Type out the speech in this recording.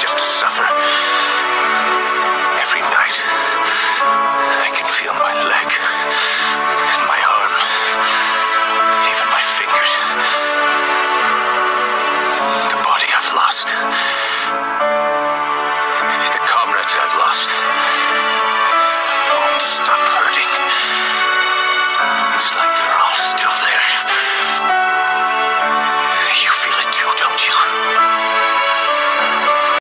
just suffer. Every night, I can feel my leg, and my arm, even my fingers. The body I've lost. The comrades I've lost. Won't stop hurting.